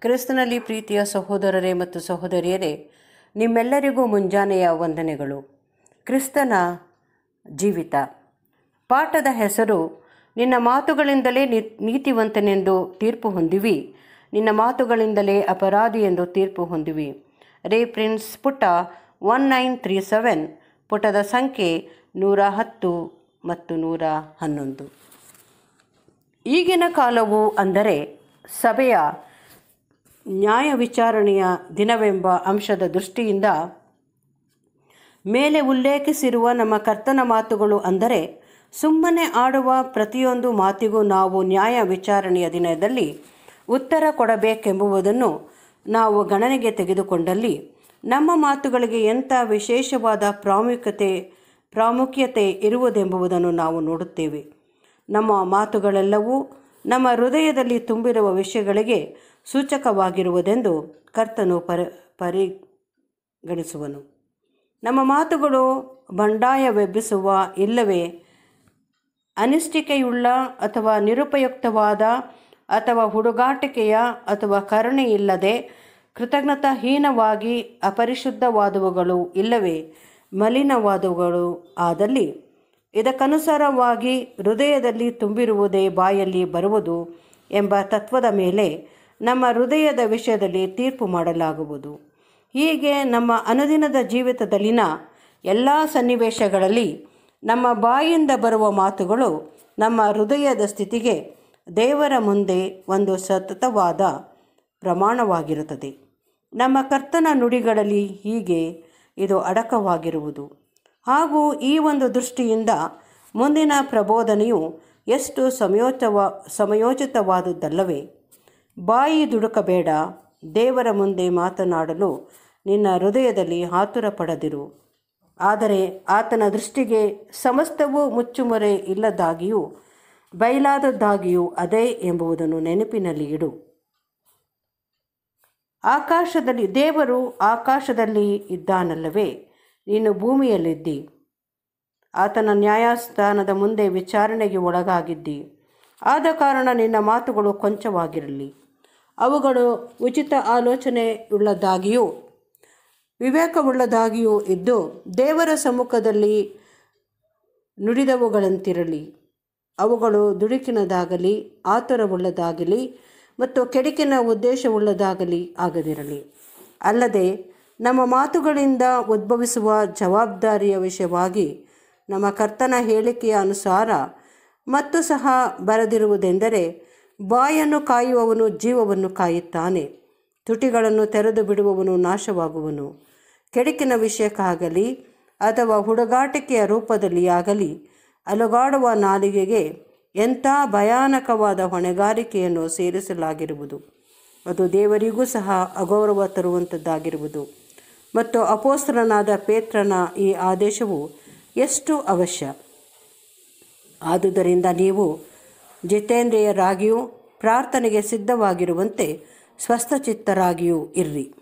ಕ್ರಿಸ್ತನಲ್ಲಿ ಪ್ರೀತಿಯ ಸಹೋದರರೇ ಮತ್ತು ಸಹೋದರಿಯರೇ, ನಿಮ್ಮೆಲ್ಲರಿಗೂ ಮುಂಜಾನೆಯ ವಂದನೆಗಳು. ಕ್ರಿಸ್ತನ ಜೀವಿತ. ಪಾಠದ ಹೆಸರು, ನಿನ್ನ ಮಾತುಗಳಿಂದಲೇ ನೀತಿವಂತನೆಂದು ತೀರ್ಪು ಹೊಂದಿವಿ. ನಿನ್ನ ಮಾತುಗಳಿಂದಲೇ ಅಪರಾಧಿ ಎಂದು ತೀರ್ಪು ಹೊಂದಿವಿ. ರೇ ಪ್ರಿನ್ಸ್, ಪುಟ ಒನ್ ನೈನ್ ತ್ರೀ ಸೆವೆನ್. ಪುಟದ ಸಂಖ್ಯೆ ನೂರ ಹತ್ತು ಮತ್ತು ನೂರ ಹನ್ನೊಂದು. ಈಗಿನ ಕಾಲವು ಅಂದರೆ ಸಭೆಯ ನ್ಯಾಯ ವಿಚಾರಣೆಯ ದಿನವೆಂಬ ಅಂಶದ ದೃಷ್ಟಿಯಿಂದ ಮೇಲೆ ಉಲ್ಲೇಖಿಸಿರುವ ನಮ್ಮ ಕರ್ತನ ಮಾತುಗಳು ಅಂದರೆ, ಸುಮ್ಮನೆ ಆಡುವ ಪ್ರತಿಯೊಂದು ಮಾತಿಗೂ ನಾವು ನ್ಯಾಯ ವಿಚಾರಣೆಯ ದಿನದಲ್ಲಿ ಉತ್ತರ ಕೊಡಬೇಕೆಂಬುವುದನ್ನು ನಾವು ಗಣನೆಗೆ ತೆಗೆದುಕೊಂಡಲ್ಲಿ, ನಮ್ಮ ಮಾತುಗಳಿಗೆ ಎಂಥ ವಿಶೇಷವಾದ ಪ್ರಾಮುಖ್ಯತೆ ಪ್ರಾಮುಖ್ಯತೆ ಇರುವುದೆಂಬುದನ್ನು ನಾವು ನೋಡುತ್ತೇವೆ. ನಮ್ಮ ಮಾತುಗಳೆಲ್ಲವೂ ನಮ್ಮ ಹೃದಯದಲ್ಲಿ ತುಂಬಿರುವ ವಿಷಯಗಳಿಗೆ ಸೂಚಕವಾಗಿರುವುದೆಂದು ಕರ್ತನು ಪರಿ, ಪರಿಗಣಿಸುವನು. ನಮ್ಮ ಮಾತುಗಳು ಬಂಡಾಯವೆಬ್ಬಿಸುವ ಇಲ್ಲವೇ? ಅನಿಷ್ಟಿಕೆಯುಳ್ಳ ಅಥವಾ ನಿರುಪಯುಕ್ತವಾದ ಅಥವಾ ಹುಡುಗಾಟಿಕೆಯ ಅಥವಾ ಕರುಣೆ ಇಲ್ಲದೆ ಕೃತಜ್ಞತಾಹೀನವಾಗಿ ಅಪರಿಶುದ್ಧವಾದವುಗಳು ಇಲ್ಲವೇ? ಮಲಿನವಾದವುಗಳು ಆದಲ್ಲಿ ಇದಕ್ಕನುಸಾರವಾಗಿ ಹೃದಯದಲ್ಲಿ ತುಂಬಿರುವುದೇ ಬಾಯಲ್ಲಿ ಬರುವುದು ಎಂಬ ತತ್ವದ ಮೇಲೆ ನಮ್ಮ ಹೃದಯದ ವಿಷಯದಲ್ಲಿ ತೀರ್ಪು ಮಾಡಲಾಗುವುದು. ಹೀಗೆ ನಮ್ಮ ಅನುದಿನದ ಜೀವಿತದಲ್ಲಿನ ಎಲ್ಲ ಸನ್ನಿವೇಶಗಳಲ್ಲಿ ನಮ್ಮ ಬಾಯಿಂದ ಬರುವ ಮಾತುಗಳು ನಮ್ಮ ಹೃದಯದ ಸ್ಥಿತಿಗೆ ದೇವರ ಮುಂದೆ ಒಂದು ಸತತವಾದ ಪ್ರಮಾಣವಾಗಿರುತ್ತದೆ. ನಮ್ಮ ಕರ್ತನ ನುಡಿಗಳಲ್ಲಿ ಹೀಗೆ ಇದು ಅಡಕವಾಗಿರುವುದು. ಹಾಗೂ ಈ ಒಂದು ದೃಷ್ಟಿಯಿಂದ ಮುಂದಿನ ಪ್ರಬೋಧನೆಯು ಎಷ್ಟು ಸಮಯೋಚವ ಸಮಯೋಚಿತವಾದುದಲ್ಲವೇ ಬಾಯಿ ದುಡುಕಬೇಡ, ದೇವರ ಮುಂದೆ ಮಾತನಾಡಲು ನಿನ್ನ ಹೃದಯದಲ್ಲಿ ಆತುರ ಪಡೆದಿರು. ಆದರೆ ಆತನ ದೃಷ್ಟಿಗೆ ಸಮಸ್ತವೂ ಮುಚ್ಚುಮರೆ ಇಲ್ಲದಾಗಿಯೂ ಬಯಲಾದದ್ದಾಗಿಯೂ ಅದೇ ಎಂಬುದನ್ನು ನೆನಪಿನಲ್ಲಿ ಇಡು. ಆಕಾಶದಲ್ಲಿ, ದೇವರು ಆಕಾಶದಲ್ಲಿ ಇದ್ದಾನಲ್ಲವೇ? ನೀನು ಭೂಮಿಯಲ್ಲಿದ್ದಿ. ಆತನ ನ್ಯಾಯಸ್ಥಾನದ ಮುಂದೆ ವಿಚಾರಣೆಗೆ ಒಳಗಾಗಿದ್ದಿ. ಆದ ಕಾರಣ ನಿನ್ನ ಮಾತುಗಳು ಕೊಂಚವಾಗಿರಲಿ. ಅವುಗಳು ಉಚಿತ ಆಲೋಚನೆಯುಳ್ಳದಾಗಿಯೂ ವಿವೇಕವುಳ್ಳದಾಗಿಯೂ ಇದ್ದು, ದೇವರ ಸಮ್ಮುಖದಲ್ಲಿ ನುಡಿದವುಗಳಂತಿರಲಿ. ಅವುಗಳು ದುಡುಕಿನದಾಗಲಿ ಆತುರವುಳ್ಳದಾಗಲಿ ಮತ್ತು ಕೆಡಿಕಿನ ಉದ್ದೇಶವುಳ್ಳದಾಗಲಿ ಆಗದಿರಲಿ. ಅಲ್ಲದೆ ನಮ್ಮ ಮಾತುಗಳಿಂದ ಉದ್ಭವಿಸುವ ಜವಾಬ್ದಾರಿಯ ವಿಷಯವಾಗಿ ನಮ್ಮ ಕರ್ತನ ಹೇಳಿಕೆಯ ಅನುಸಾರ ಮತ್ತು ಸಹ ಬರೆದಿರುವುದೆಂದರೆ, ಬಾಯನ್ನು ಕಾಯುವವನು ಜೀವವನ್ನು ಕಾಯುತ್ತಾನೆ, ತುಟಿಗಳನ್ನು ತೆರೆದು ಬಿಡುವವನು ನಾಶವಾಗುವನು. ಕೆಡಕಿನ ವಿಷಯಕ್ಕಾಗಲಿ ಅಥವಾ ಹುಡುಗಾಟಿಕೆಯ ರೂಪದಲ್ಲಿ ಆಗಲಿ ಅಲುಗಾಡುವ ನಾಲಿಗೆಗೆ ಎಂಥ ಭಯಾನಕವಾದ ಹೊಣೆಗಾರಿಕೆಯನ್ನು ಸೇರಿಸಲಾಗಿರುವುದು. ಅದು ದೇವರಿಗೂ ಸಹ ಅಗೌರವ ತರುವಂಥದ್ದಾಗಿರುವುದು. ಮತ್ತು ಅಪೋಸ್ತ್ರನಾದ ಪೇತ್ರನ ಈ ಆದೇಶವು ಎಷ್ಟು ಅವಶ್ಯ? ಆದುದರಿಂದ ನೀವು ಜಿತೇಂದ್ರಿಯರಾಗಿಯೂ ಪ್ರಾರ್ಥನೆಗೆ ಸಿದ್ಧವಾಗಿರುವಂತೆ ಸ್ವಸ್ಥಚಿತ್ತರಾಗಿಯೂ ಇರ್ರಿ.